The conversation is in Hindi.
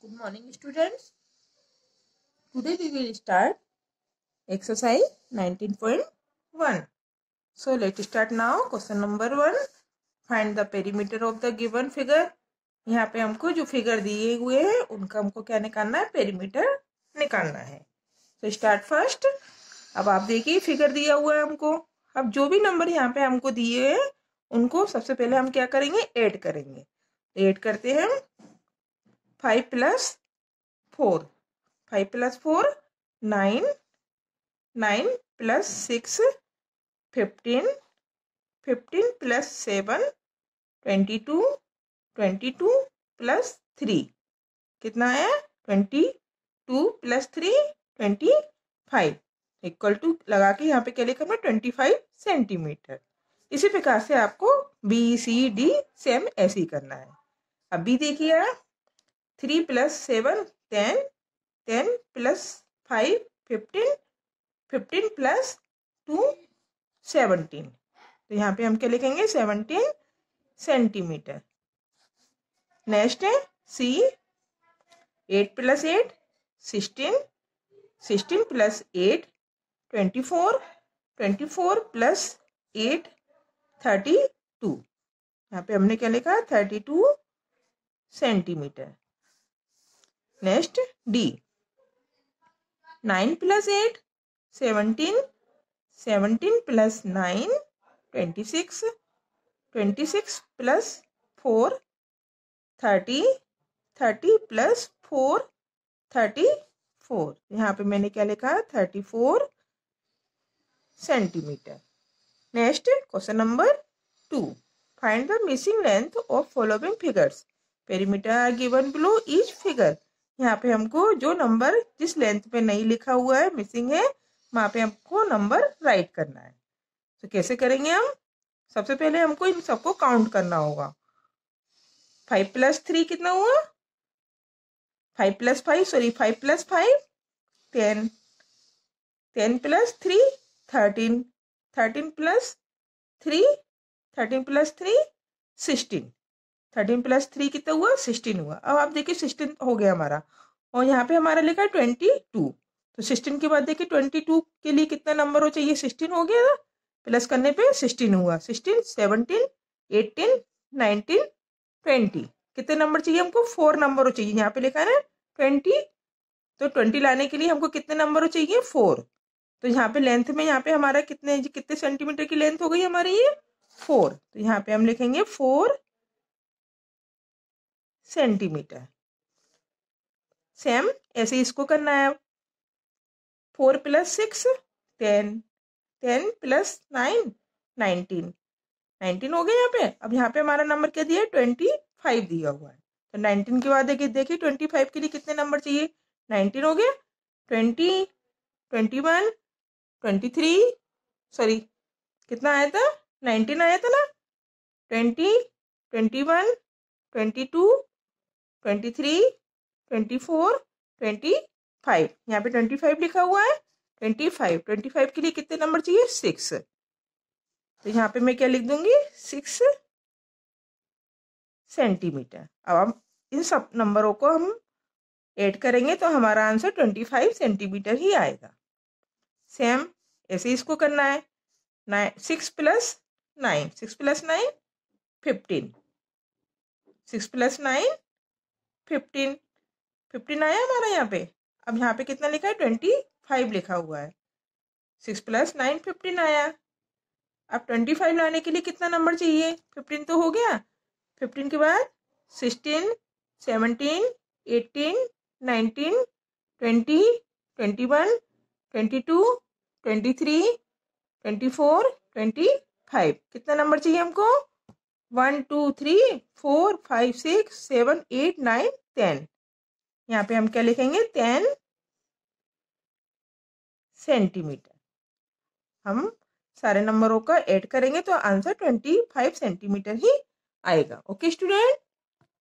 Good morning, students. Today we will start exercise 19.1. So let's start now. Question number one. Find the perimeter of the given figure. यहाँ पे हमको जो फिगर दिए हुए हैं उनका हमको क्या निकालना है पेरीमीटर निकालना है तो स्टार्ट फ़र्स्ट अब आप देखिए फिगर दिया हुआ है हमको अब जो भी नंबर यहाँ पे हमको दिए हैं उनको सबसे पहले हम क्या करेंगे ऐड करेंगे ऐड करते हैं five plus four five plus four nine nine plus six fifteen fifteen plus seven twenty two twenty two plus three कितना है? Twenty two plus three twenty five equal to लगा के यहाँ पे क्या लिखा मैं ट्वेंटी फाइव सेंटीमीटर इसी प्रकार से आपको बी सी डी सेम ऐसे ही करना है। बी देखिए आप। Three plus seven ten ten plus five fifteen fifteen plus two seventeen तो यहाँ पे हम क्या लिखेंगे? सेवनटीन सेंटीमीटर नेक्स्ट है C eight plus eight sixteen sixteen plus eight twenty four twenty four plus eight thirty two यहाँ पे हमने क्या लिखा? Thirty two centimetre next D nine plus eight, seventeen seventeen plus nine, twenty six twenty six plus four, thirty thirty plus four, thirty four. यहाँ पे मैंने क्या लिखा है? Thirty four centimetre. Next question number two. Find the missing length of following figures perimeter are given below each figure यहाँ पे हमको जो नंबर जिस लेंथ पे नहीं लिखा हुआ है मिसिंग है, वहाँ पे हमको नंबर राइट करना है। तो कैसे करेंगे हम? सबसे पहले हमको इन सबको काउंट करना होगा। फाइव प्लस थ्री कितना हुआ? Five plus five sorry five plus five ten ten plus three thirteen thirteen plus three thirteen plus three sixteen thirteen plus three कितना हुआ? सिक्सटीन हुआ। अब आप देखिए सिक्सटीन हो गया हमारा। और यहाँ पे हमारा लिखा है ट्वेंटी टू तो सिक्सटीन के बाद देखिए ट्वेंटी टू के लिए कितना नंबर हो चाहिए? सिक्सटीन हो गया था। प्लस करने पे सिक्सटीन हुआ। Sixteen seventeen eighteen nineteen twenty कितने नंबर चाहिए हमको? फोर नंबर हो चाहिए। यहाँ पे लिखा है ट्वेंटी तो ट्वेंटी लाने के लिए हमको कितने नंबर हो चाहिए? फोर तो यहाँ पे लेंथ में यहाँ पे हमारा कितने कितने सेंटीमीटर की लेंथ हो गई हमारी ये? फोर तो यहाँ पे हम लिखेंगे फोर सेंटीमीटर। सेम ऐसे इसको करना है। Four plus six, ten ten plus nine, nineteen. Nineteen हो गया यहाँ पे। अब यहाँ पे हमारा नंबर क्या दिया है? ट्वेंटी फाइव दिया हुआ है। तो नाइनटीन के बाद देखिए देखिए ट्वेंटी फाइव के लिए कितने नंबर चाहिए? नाइनटीन हो गया। Twenty twenty one, twenty three, sorry, कितना आया था? नाइनटीन आया था ना? Twenty twenty one, twenty two twenty three twenty four twenty five यहाँ पे ट्वेंटी फाइव लिखा हुआ है ट्वेंटी फाइव ट्वेंटी फाइव के लिए कितने नंबर चाहिए? सिक्स तो यहाँ पे मैं क्या लिख दूँगी? सिक्स सेंटीमीटर अब हम इन सब नंबरों को हम ऐड करेंगे तो हमारा आंसर ट्वेंटी फाइव सेंटीमीटर ही आएगा. सेम ऐसे इसको करना है. Nine six plus nine six plus nine fifteen six plus nine fifteen fifteen आया हमारा यहाँ पे? अब यहाँ पे कितना लिखा है? ट्वेंटी फाइव लिखा हुआ है। सिक्स प्लस नाइन, फिफ्टीन आया। अब ट्वेंटी फाइव लाने के लिए कितना नंबर चाहिए? फिफ्टीन तो हो गया। फिफ्टीन के बाद sixteen, seventeen, eighteen, nineteen, twenty twenty one, twenty two, twenty three, twenty four, twenty five. कितना नंबर चाहिए हमको? One, two, three, four, five, six, seven, eight, nine, ten. यहाँ पे हम क्या लिखेंगे? Ten centimetre. हम सारे नंबरों का ऐड करेंगे तो आंसर ट्वेंटी फाइव सेंटीमीटर ही आएगा। Okay student?